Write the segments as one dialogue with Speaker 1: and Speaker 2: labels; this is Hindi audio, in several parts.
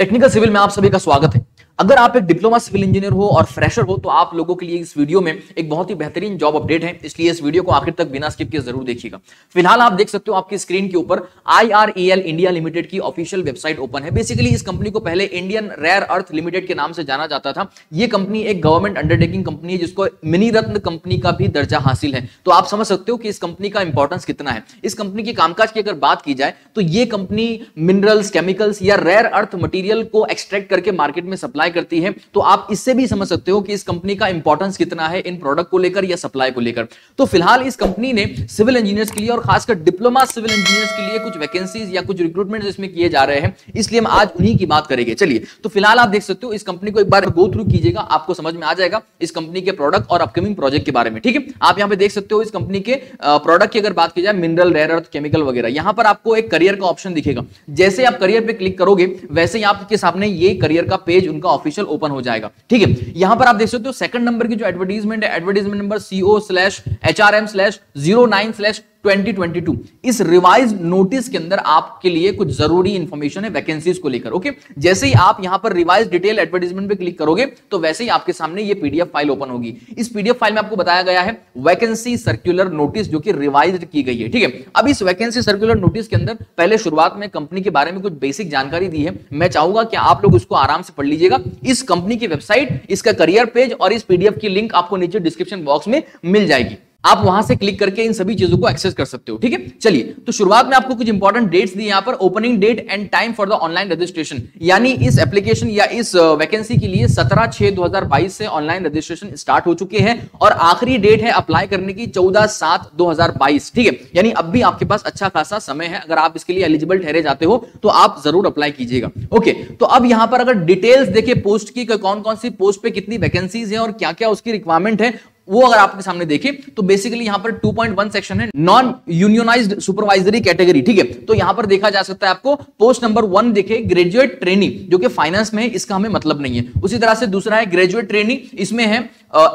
Speaker 1: टेक्निकल सिविल में आप सभी का स्वागत है। अगर आप एक डिप्लोमा सिविल इंजीनियर हो और फ्रेशर हो तो आप लोगों के लिए इस वीडियो में एक बहुत ही बेहतरीन जॉब अपडेट है। इसलिए इस वीडियो को आखिर तक बिना स्किप किए ज़रूर देखिएगा। फ़िलहाल आप देख सकते हो आपकी स्क्रीन के ऊपर आईआरएल इंडिया लिमिटेड की ऑफिशियल वेबसाइट ओपन है। बेसिकली इस कंपनी को पहले इंडियन रेयर अर्थ लिमिटेड के नाम से जाना जाता था। यह कंपनी एक गवर्नमेंट अंडरटेकिंग कंपनी है, जिसको मिनी रत्न कंपनी का भी दर्जा हासिल है। तो आप समझ सकते हो कि इस कंपनी का इंपॉर्टेंस कितना है। इस कंपनी के कामकाज की अगर बात की जाए तो यह कंपनी मिनरल्स केमिकल्स या रेयर अर्थ मटीरियल को एक्सट्रैक्ट करके मार्केट में सप्लाई करती है तो आप इससे भी समझ सकते हो कि इस कंपनी का इंपॉर्टेंस कितना है इन प्रोडक्ट को लेकर या सप्लाई को लेकर। तो फ़िलहाल इस कंपनी ने सिविल इंजीनियर्स के लिए और खासकर डिप्लोमा सिविल इंजीनियर्स के लिए कुछ वैकेंसीज या कुछ रिक्रूटमेंट इसमें किए जा रहे हैं, इसलिए हम आज उन्हीं की बात करेंगे। चलिए तो फ़िलहाल आप देख सकते हो इस कंपनी को एक बार गो थ्रू कीजिएगा, आपको समझ में आ जाएगा इस कंपनी के प्रोडक्ट और अपकमिंग प्रोजेक्ट के बारे में, ठीक है? आप यहाँ पे देख सकते हो इस कंपनी के प्रोडक्ट की अगर बात की जाए मिनरल रेयर अर्थ केमिकल वगैरह, यहाँ पर आपको एक करियर का ऑप्शन दिखेगा। जैसे आप करियर पे क्लिक करोगे, वैसे ही आपके सामने ये करियर का पेज उनका ऑफिशियल ओपन हो जाएगा। ठीक है? यहाँ पर आप देख सकते हो सेकंड नंबर की जो एडवर्टीजमेंट है advertisement number CO slash H R M slash zero nine slash 2022 इस रिवाइज नोटिस के अंदर आपके लिए कुछ ज़रूरी इंफॉर्मेशन है वैकेंसीज को लेकर ओके जैसे ही आप यहाँ पर रिवाइज डिटेल एडवर्टीजमेंट पे क्लिक करोगे तो वैसे ही आपके सामने ये पीडीएफ फ़ाइल ओपन होगी। इस पीडीएफ फ़ाइल में आपको बताया गया है वैकेंसी सर्कुलर नोटिस जो कि रिवाइज की गई है, ठीक है? अब इस वैकेंसी सर्कुलर नोटिस के अंदर पहले शुरुआत में कंपनी के बारे में कुछ बेसिक जानकारी दी है। मैं चाहूँगा कि आप लोग उसको आराम से पढ़ लीजिएगा। इस कंपनी की वेबसाइट इसका करियर पेज और इस पीडीएफ की लिंक आपको नीचे डिस्क्रिप्शन बॉक्स में मिल जाएगी। आप वहाँ से क्लिक करके इन सभी चीज़ों को एक्सेस कर सकते हो, ठीक है? चलिए तो शुरुआत में आपको कुछ इंपॉर्टेंट डेट्स दिए यहाँ पर opening date and time for the online registration यानी इस एप्लीकेशन या इस वैकेंसी के लिए 17 छह 2022 से ऑनलाइन रजिस्ट्रेशन स्टार्ट हो चुके हैं और आखिरी डेट है अप्लाई करने की 14 सात 2022 ठीक है? यानी अब भी आपके पास अच्छा खासा समय है, अगर आप इसके लिए एलिजिबल ठहरे जाते हो तो आप ज़रूर अप्लाई कीजिएगा, ओके? तो अब यहाँ पर अगर डिटेल्स देखे पोस्ट की कौन कौन सी पोस्ट पे कितनी वैकेंसीज है और क्या क्या उसकी रिक्वायरमेंट है वो अगर आपके सामने देखें तो बेसिकली यहाँ पर 2.1 सेक्शन है नॉन यूनियनाइज्ड सुपरवाइजरी कैटेगरी ठीक है? तो यहाँ पर देखा जा सकता है आपको पोस्ट नंबर वन देखे ग्रेजुएट ट्रेनिंग जो कि फाइनेंस में है, इसका हमें मतलब नहीं है। उसी तरह से दूसरा है ग्रेजुएट ट्रेनिंग इसमें है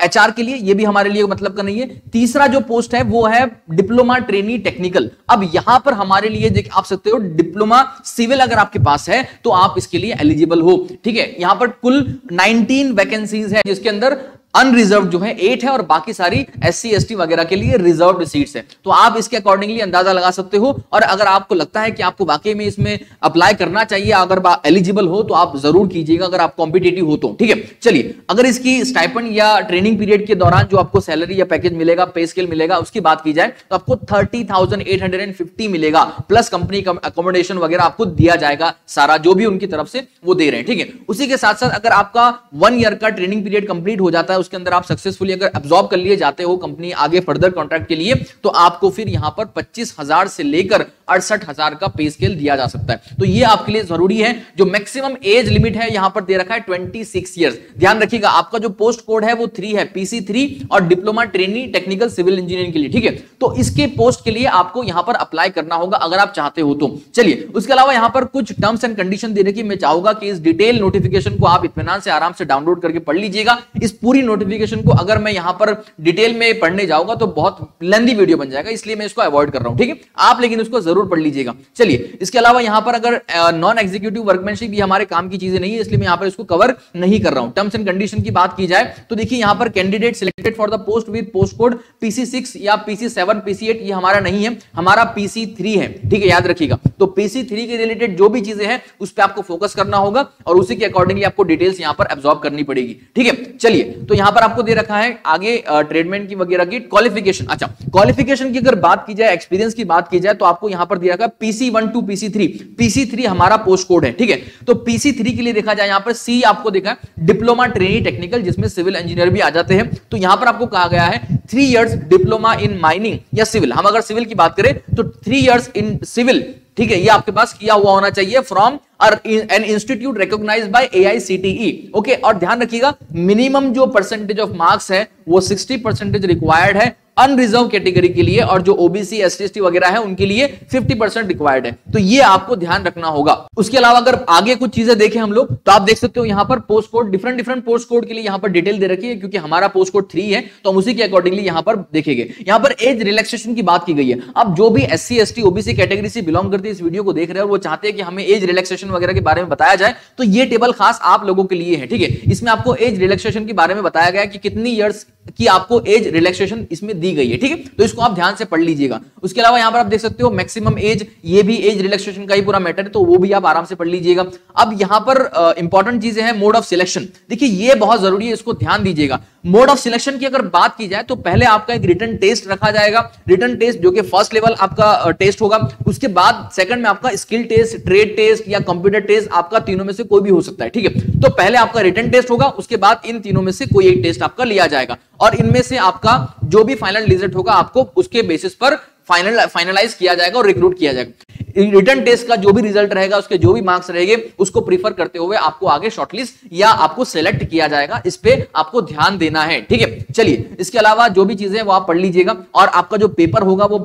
Speaker 1: एचआर के लिए, ये भी हमारे लिए मतलब का नहीं है। तीसरा जो पोस्ट है, वो है डिप्लोमा ट्रेनी टेक्निकल अब यहाँ पर हमारे लिए देख, आप सकते हो डिप्लोमा सिविल अगर आपके पास है तो आप इसके लिए एलिजिबल हो, ठीक है? यहाँ पर कुल 19 वैकेंसीज है, जिसके अंदर अनरिजर्व जो है एट है और बाकी सारी एस सी वगैरह के लिए रिज़र्व सीट्स है। तो आप इसके अकॉर्डिंगली अंदाज़ा लगा सकते हो और अगर आपको लगता है कि आपको वाकई में इसमें अप्लाई करना चाहिए, अगर एलिजिबल हो तो आप ज़रूर कीजिएगा अगर आप कॉम्पिटेटिव हो तो ठीक है? चलिए, अगर इसकी स्टाइपन या ट्रेनिंग पीरियड के दौरान जो आपको सैलरी या पैकेज मिलेगा पे स्केल मिलेगा, उसकी बात की जाए तो आपको thirty thousand eight hundred and fifty मिलेगा प्लस कंपनी अकोमोडेशन वगैरह आपको दिया जाएगा सारा, जो भी उनकी तरफ़ से वो दे रहे हैं, ठीक है? उसी के साथ साथ अगर आपका वन ईयर का ट्रेनिंग पीरियड कंप्लीट हो जाता है उसके अंदर आप सक्सेसफुली अगर एब्जॉर्ब कर लिए जाते हो कंपनी आगे फर्दर कॉन्ट्रैक्ट के लिए तो आपको फिर यहाँ पर पच्चीस हज़ार से लेकर अड़सठ हज़ार का पे स्केल दिया जा सकता है। तो ये आपके लिए ज़रूरी है, जो मैक्सिमम एज लिमिट है यहाँ पर दे रखा है ट्वेंटी सिक्स ईयर ध्यान रखिएगा, आपका जो पोस्ट कोड है वो थ्री है पीसी थ्री और diploma training technical civil engineering के लिए, ठीक है? तो इसके पोस्ट के लिए आपको यहाँ पर अप्लाई करना होगा, अगर आप चाहते हो तो। चलिए, उसके अलावा यहाँ पर कुछ टर्म्स एंड कंडीशन देने की मैं चाहूँगा कि इस डिटेल नोटिफिकेशन को आप इतमान से आराम से डाउनलोड करके पढ़ लीजिएगा। इस पूरी नोटिफिकेशन को अगर मैं यहाँ पर डिटेल में पढ़ने जाऊँगा तो बहुत लेंदी वीडियो बन जाएगा, इसलिए मैं इसको अवॉइड कर रहा हूँ, ठीक है? आप लेकिन उसको ज़रूर पढ़ लीजिएगा। चलिए, इसके अलावा यहाँ पर अगर नॉन एग्जीक्यूटिव वर्कमैनशिप भी हमारे काम की चीज़ें नहीं है, इसलिए मैं यहाँ पर इसको कवर नहीं कर रहा हूँ। टर्म्स एंड कंडीशन की बात की जाए तो देखिए यहाँ पर candidate selected for the post with post code PC six या पीसी सेवन पीसी एट ये हमारा नहीं है, हमारा पीसी थ्री है, ठीक है? याद रखिएगा। तो पीसी थ्री के रिलेटेड जो भी चीज़ें हैं, उस पर आपको फोकस करना होगा और उसी के अकॉर्डिंगली आपको डिटेल्स यहाँ पर एब्जॉर्ब करनी पड़ेगी, ठीक है? चलिए तो यहाँ पर आपको दे रखा है आगे ट्रेडमेंट की वगैरह की क्वालिफिकेशन अच्छा क्वालिफिकेशन की अगर बात की जाए एक्सपीरियंस की बात की जाए तो आपको यहाँ पर दिया PC one two PC three PC three हमारा पोस्ट कोड है, ठीक है? तो पीसी थ्री के लिए देखा जाए, यहाँ पर सी आपको देखा डिप्लोमा ट्रेनिंग टेक्निकल जिसमें सिविल इंजीनियर भी आ जाते हैं। तो यहाँ पर आपको कहा गया है three years diploma in mining या सिविल हम अगर सिविल की बात करें तो थ्री इयर्स इन सिविल ठीक है, ये आपके पास किया हुआ होना चाहिए from an institute recognise by AICTE okay और ध्यान रखिएगा मिनिमम जो परसेंटेज ऑफ़ मार्क्स है, वो 60 परसेंटेज रिक्वायर्ड है। अनरिजर्व कैटेगरी के लिए और जो ओबीसी एस टी वगैरह है, उनके लिए फिफ्टी परसेंट रिक्वायर्ड है। तो ये आपको ध्यान रखना होगा। उसके अलावा अगर आगे कुछ चीज़ें देखें हम लोग तो आप देख सकते हो यहाँ पर post code different different post code के लिए यहाँ पर डिटेल दे रखी है, क्योंकि हमारा पोस्ट कोड थ्री है तो हम उसी के अकॉर्डिंगली यहाँ पर देखेंगे। यहाँ पर एज रिलैक्सेशन की बात की गई है। अब जो भी S C S T OBC category से बिलोंग करते हैं, इस वीडियो को देख रहे हैं वो चाहते हैं कि हमें एज रिलैक्सेशन वगैरह के बारे में बताया जाए तो ये टेबल खास आप लोगों के लिए है, ठीक है? इसमें आपको एज रिलैक्सेशन के बारे में बताया गया कि कितनी ईयर्स की आपको एज रिलैक्सेशन इसमें दी गई है, ठीक है? तो इसको आप ध्यान से पढ़ लीजिएगा। उसके अलावा यहाँ पर आप देख सकते हो मैक्सिमम एज ये भी एज रिलैक्सेशन का ही पूरा मैटर है तो वो भी आप आराम से पढ़ लीजिएगा। अब यहाँ पर इंपॉर्टेंट चीज़ें हैं मोड ऑफ़ सिलेक्शन देखिए, ये बहुत ज़रूरी है, इसको ध्यान दीजिएगा। मोड ऑफ़ सिलेक्शन की अगर बात की जाए तो पहले आपका एक रिटर्न टेस्ट रखा जाएगा। रिटर्न टेस्ट जो कि फ़र्स्ट लेवल आपका टेस्ट होगा। उसके बाद सेकंड में आपका स्किल टेस्ट ट्रेड टेस्ट या कंप्यूटर टेस्ट आपका तीनों में से कोई भी हो सकता है, ठीक है? तो पहले आपका रिटर्न टेस्ट होगा, उसके बाद इन तीनों में से कोई एक टेस्ट आपका लिया जाएगा। और इनमें से आपका जो भी फाइनल रिज़ल्ट होगा, आपको उसके बेसिस पर फाइनल फाइनलाइज किया जाएगा और रिक्रूट किया जाएगा। रिटर्न टेस्ट का जो भी रिज़ल्ट रहेगा, उसके जो भी मार्क्स रहेंगे, उसको प्रीफर करते हुए आपको आगे शॉर्टलिस्ट या आपको सेलेक्ट किया जाएगा। इस पे आपको ध्यान देना है, ठीक है? चलिए, इसके अलावा जो भी चीज़ें वो आप पढ़ लीजिएगा। और आपका जो पेपर होगा, वो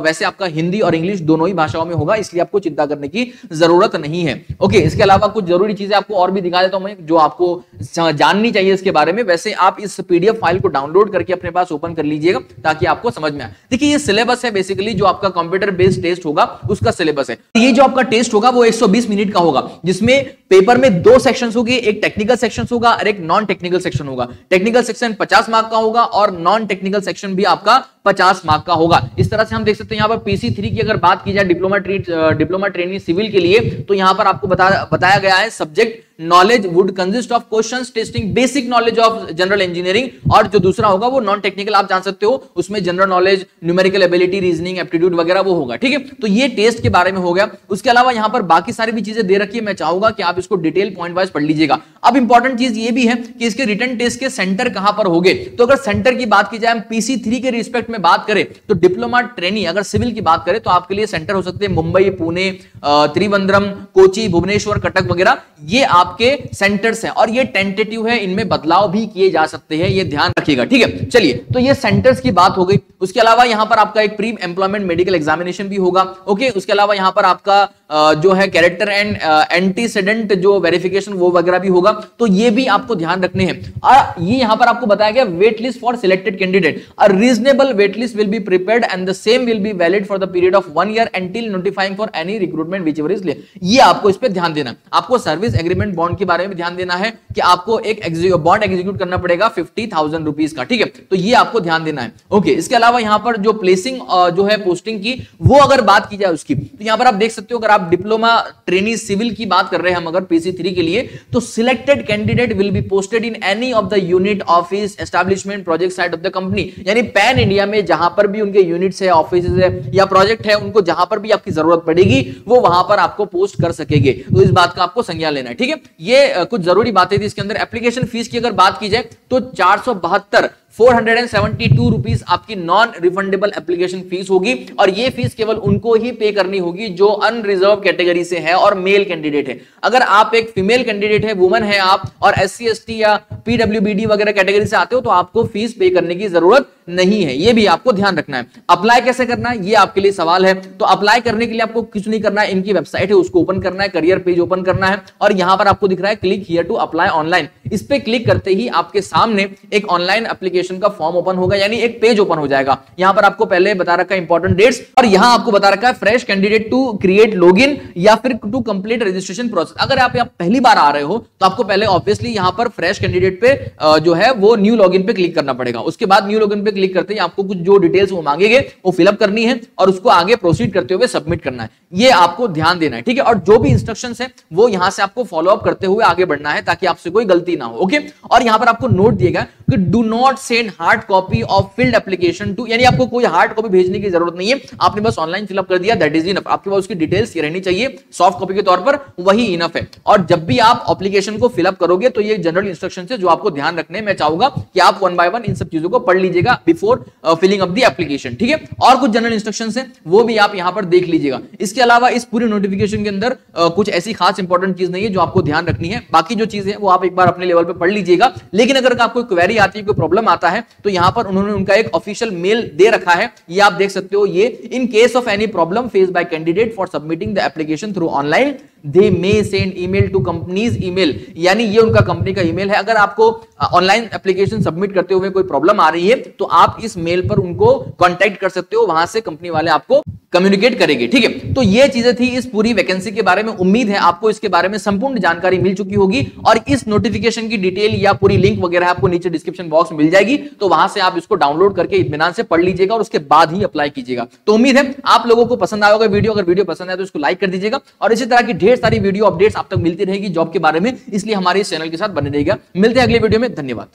Speaker 1: वैसे आपका हिंदी और इंग्लिश दोनों ही भाषाओं में होगा, इसलिए आपको चिंता करने की ज़रूरत नहीं है। ओके, इसके अलावा कुछ ज़रूरी चीज़ें आपको और भी दिखा देता हूँ मैं, जो आपको जाननी चाहिए इसके बारे में। वैसे आप इस पीडीएफ फ़ाइल को डाउनलोड करके अपने पास ओपन कर लीजिएगा, ताकि आपको समझ में आए। देखिए, ये सिलेबस है बेसिकली जो आपका कंप्यूटर बेस्ड टेस्ट होगा, उसका सिलेबस है। ये जो आपका टेस्ट होगा, वो 120 मिनट का होगा, जिसमें पेपर में दो सेक्शन होगी, एक टेक्निकल सेक्शन होगा और एक नॉन टेक्निकल सेक्शन होगा। टेक्निकल सेक्शन 50 मार्क का होगा और नॉन टेक्निकल सेक्शन भी आपका 50 मार्क का होगा। इस तरह से हम देख सकते हैं यहाँ पर पीसी थ्री की अगर बात की जाए डिप्लोमा डिप्लोमा ट्रेनिंग सिविल के लिए तो यहाँ पर आपको बता, बताया गया है subject knowledge would consist of question testing basic knowledge of general engineering और जो दूसरा होगा वो नॉन टेक्निकल आप जान सकते हो उसमें general knowledge numerical ability reasoning aptitude वगैरह वो होगा ठीक है? तो ये टेस्ट के बारे में हो गया। उसके अलावा यहाँ पर बाकी सारी भी चीज़ें दे रखी है मैं चाहूँगा कि आप इसको डिटेल पॉइंट वाइज पढ़ लीजिएगा। अब इंपॉर्टेंट चीज़ ये भी है कि इसके रिटर्न टेस्ट के सेंटर कहाँ पर होंगे? तो अगर सेंटर की बात की जाए पीसी थ्री के रिस्पेक्ट में बात करें तो डिप्लोमा ट्रेनी, अगर सिविल की बात करें तो आपके लिए सेंटर हो सकते हैं मुंबई, पुणे त्रिवंद्रम, कोची, भुवनेश्वर, कटक वगैरह। ये आपके सेंटर्स हैं और ये टेंटेटिव है, इनमें बदलाव भी किए जा सकते हैं, ये ध्यान रखिएगा, ठीक है? चलिए तो ये सेंटर्स की बात हो गई। उसके अलावा यहाँ पर आपका एक प्री एम्प्लॉयमेंट मेडिकल एग्जामिनेशन भी होगा। ओके उसके अलावा यहाँ पर आपका जो है कैरेक्टर एंड एंटीसीडेंट जो वेरिफिकेशन वो वगैरह भी होगा। तो ये भी आपको ध्यान रखने हैं। और ये यहाँ पर आपको बताया गया wait list for selected candidate a reasonable wait list will be prepared and the same will be valid for the period of one year until notifying for any recruitment whichever is ये आपको इस पर ध्यान देना आपको सर्विस एग्रीमेंट बॉन्ड के बारे में ध्यान देना है कि आपको एक बॉन्ड एग्जीक्यूट करना पड़ेगा फिफ्टी थाउज़ेंड रुपीज़ का। ठीक है? तो ये आपको ध्यान देना है। ओके इसके अलावा यहाँ पर जो प्लेसिंग जो है पोस्टिंग की, वो अगर बात की जाए उसकी तो यहाँ पर आप देख सकते हो अगर आप डिप्लोमा ट्रेनिंग सिविल की बात कर रहे हैं हम अगर पीसी थ्री के लिए तो selected candidate will be posted in any of the unit office establishment project side of the company यानी पैन इंडिया में जहाँ पर भी उनके यूनिट्स है ऑफ़िस है, या प्रोजेक्ट है, उनको जहाँ पर भी आपकी ज़रूरत पड़ेगी, वो वहाँ पर आपको पोस्ट कर सकेंगे। तो इस बात का आपको संज्ञान लेना है, ठीक है? ये कुछ ज़रूरी बातें थी इसके अंदर। एप्लीकेशन फ़ीस की अगर बात की जाए तो चार सौ बहत्तर four hundred and seventy two rupees आपकी नॉन रिफंडेबल एप्लीकेशन फ़ीस होगी और ये फ़ीस केवल उनको ही पे करनी होगी जो अनरिजर्व कैटेगरी से है और मेल कैंडिडेट है। अगर आप एक फीमेल कैंडिडेट है वुमन है आप और एस सी या पीडब्ल्यू वगैरह कैटेगरी से आते हो तो आपको फ़ीस पे करने की ज़रूरत नहीं है, ये भी आपको ध्यान रखना है। अप्लाई कैसे करना है, ये आपके लिए सवाल है। तो अप्लाई करने के लिए आपको कुछ नहीं करना है, इनकी वेबसाइट है, उसको ओपन करना है करियर पेज ओपन करना है, और यहाँ पर आपको दिख रहा है click here to apply online इस पे क्लिक करते ही आपके सामने एक ऑनलाइन एप्लीकेशन का फॉर्म ओपन होगा, यानी एक पेज ओपन हो जाएगा। यहाँ पर आपको पहले बता रखा है इंपॉर्टेंट डेट्स और यहाँ आपको बता रखा है fresh candidate to create log या फिर टू कंप्लीट रजिस्ट्रेशन प्रोसेस अगर आप यहाँ पहली बार आ रहे हो तो आपको पहले ऑब्वियसली यहाँ पर फ्रेश कैंडिडेट पे जो है वो न्यू लॉग पे क्लिक करना पड़ेगा। उसके बाद न्यू लॉग पे क्लिक करते ही, आपको कुछ जो डिटेल्स वो मांगेंगे, वो फिलअप करनी है और उसको आगे प्रोसीड करते हुए सबमिट करना है। ये आपको ध्यान देना है, ठीक है? और जो भी इंस्ट्रक्शन है, वो यहाँ से आपको फॉलोअप करते हुए आगे बढ़ना है ताकि आपसे कोई गलती ना हो ओके और यहाँ पर आपको नोट दिएगा कि do not send hard copy of filled application to यानी आपको कोई हार्ड कॉपी भेजने की ज़रूरत नहीं है। आपने बस ऑनलाइन फिलअप कर दिया दैट इज़ इनफ आपके पास उसकी डिटेल्स रहनी चाहिए। सॉफ्ट कॉपी के तौर पर वही इनफ है। और जब भी आप एप्लीकेशन को फिलअप करोगे तो ये जनरल इंस्ट्रक्शन है जो आपको ध्यान रखने, मैं चाहूँगा कि आप वन बाय वन इन सब चीज़ों को पढ़ लीजिएगा before filling of the application ठीक है? और कुछ जनरल इंस्ट्रक्शन है, वो भी आप यहाँ पर देख लीजिएगा। इसके अलावा इस पूरी नोटिफिकेशन के अंदर कुछ ऐसी खास इंपॉर्टेंट चीज़ नहीं है जो आपको ध्यान रखनी है। बाकी जो चीज़ें वो आप एक बार अपने लेवल पर पढ़ लीजिएगा। लेकिन अगर आपको क्वेरी आती है कोई प्रॉब्लम आता है तो यहाँ पर उन्होंने उनका एक ऑफिशियल मेल दे रखा है। ये आप देख सकते हो, ये in case of any problem face by candidate for submitting the application through online they may send email to companies email यानी ये उनका कंपनी का ईमेल है। अगर आपको ऑनलाइन एप्लीकेशन सबमिट करते हुए कोई प्रॉब्लम आ रही है तो आप इस मेल पर उनको कांटेक्ट कर सकते हो। वहाँ से कंपनी वाले आपको कम्युनिकेट करेंगे। ठीक है? तो ये चीज़ें थी इस पूरी वैकेंसी के बारे में। उम्मीद है आपको इसके बारे में संपूर्ण जानकारी मिल चुकी होगी और इस नोटिफिकेशन की डिटेल या पूरी लिंक वगैरह आपको नीचे डिस्क्रिप्शन बॉक्स मिल जाएगी। तो वहाँ से आप इसको डाउनलोड करके इतमान से पढ़ लीजिएगा और उसके बाद ही अप्लाई कीजिएगा। तो उम्मीद है आप लोगों को पसंद आएगा वीडियो। अगर वीडियो पसंद आए तो इसको लाइक कर दीजिएगा और इसी तरह की ढेर सारी वीडियो अपडेट्स आप तक मिलती रहेगी जॉब के बारे में, इसलिए हमारे इस चैनल के साथ बने रहेगा मिलते हैं अगले वीडियो में, धन्यवाद।